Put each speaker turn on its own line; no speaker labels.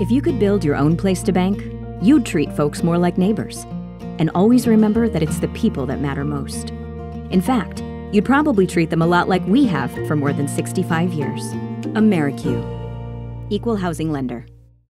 If you could build your own place to bank, you'd treat folks more like neighbors. And always remember that it's the people that matter most. In fact, you'd probably treat them a lot like we have for more than 65 years. AmeriCU, Equal Housing Lender.